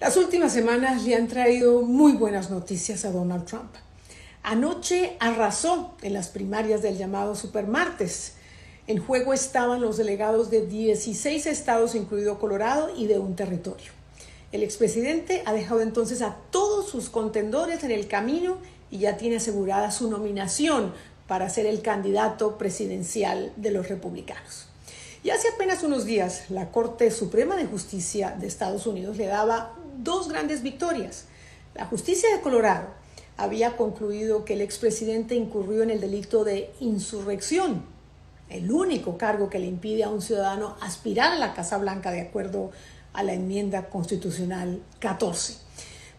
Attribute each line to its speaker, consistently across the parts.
Speaker 1: Las últimas semanas le han traído muy buenas noticias a Donald Trump. Anoche arrasó en las primarias del llamado Supermartes. En juego estaban los delegados de 16 estados, incluido Colorado, y de un territorio. El expresidente ha dejado entonces a todos sus contendores en el camino y ya tiene asegurada su nominación para ser el candidato presidencial de los republicanos. Y hace apenas unos días, la Corte Suprema de Justicia de Estados Unidos le daba dos grandes victorias. La justicia de Colorado había concluido que el expresidente incurrió en el delito de insurrección, el único cargo que le impide a un ciudadano aspirar a la Casa Blanca de acuerdo a la enmienda constitucional 14.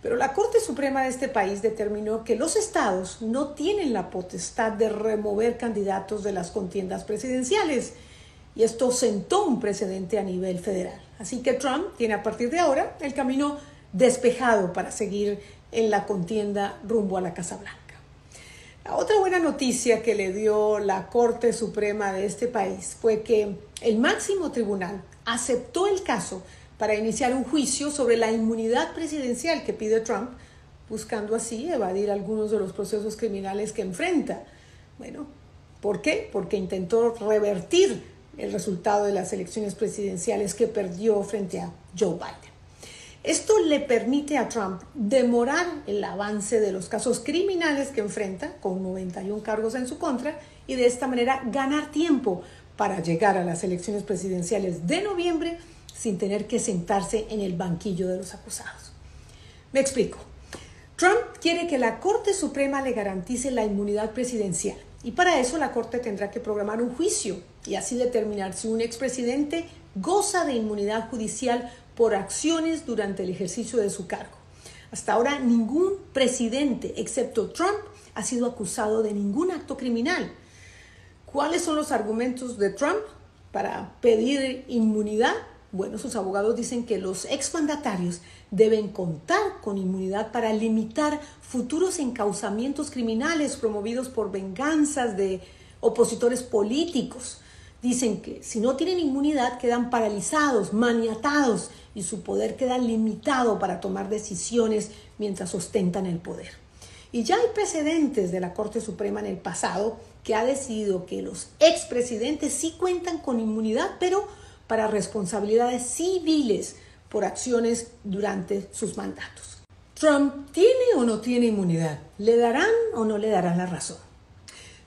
Speaker 1: Pero la Corte Suprema de este país determinó que los estados no tienen la potestad de remover candidatos de las contiendas presidenciales y esto sentó un precedente a nivel federal. Así que Trump tiene a partir de ahora el camino despejado para seguir en la contienda rumbo a la Casa Blanca. La otra buena noticia que le dio la Corte Suprema de este país fue que el máximo tribunal aceptó el caso para iniciar un juicio sobre la inmunidad presidencial que pide Trump, buscando así evadir algunos de los procesos criminales que enfrenta. Bueno, ¿por qué? Porque intentó revertir el resultado de las elecciones presidenciales que perdió frente a Joe Biden. Esto le permite a Trump demorar el avance de los casos criminales que enfrenta, con 91 cargos en su contra, y de esta manera ganar tiempo para llegar a las elecciones presidenciales de noviembre sin tener que sentarse en el banquillo de los acusados. Me explico. Trump quiere que la Corte Suprema le garantice la inmunidad presidencial y para eso la Corte tendrá que programar un juicio y así determinar si un expresidente goza de inmunidad judicial por acciones durante el ejercicio de su cargo. Hasta ahora ningún presidente, excepto Trump, ha sido acusado de ningún acto criminal. ¿Cuáles son los argumentos de Trump para pedir inmunidad? Bueno, sus abogados dicen que los exmandatarios deben contar con inmunidad para limitar futuros encauzamientos criminales promovidos por venganzas de opositores políticos. Dicen que si no tienen inmunidad quedan paralizados, maniatados y su poder queda limitado para tomar decisiones mientras ostentan el poder. Y ya hay precedentes de la Corte Suprema en el pasado que ha decidido que los expresidentes sí cuentan con inmunidad, pero para responsabilidades civiles por acciones durante sus mandatos. ¿Trump tiene o no tiene inmunidad? ¿Le darán o no le darán la razón?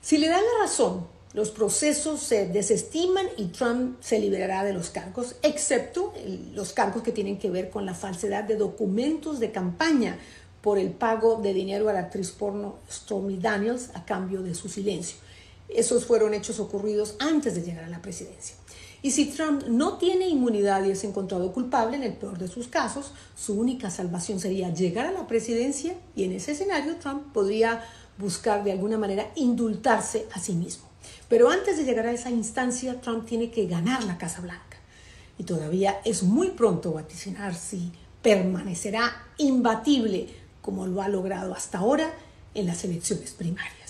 Speaker 1: Si le dan la razón, los procesos se desestiman y Trump se liberará de los cargos, excepto los cargos que tienen que ver con la falsedad de documentos de campaña por el pago de dinero a la actriz porno Stormy Daniels a cambio de su silencio. Esos fueron hechos ocurridos antes de llegar a la presidencia. Y si Trump no tiene inmunidad y es encontrado culpable, en el peor de sus casos, su única salvación sería llegar a la presidencia y en ese escenario Trump podría buscar de alguna manera indultarse a sí mismo. Pero antes de llegar a esa instancia, Trump tiene que ganar la Casa Blanca. Y todavía es muy pronto vaticinar si permanecerá imbatible como lo ha logrado hasta ahora en las elecciones primarias.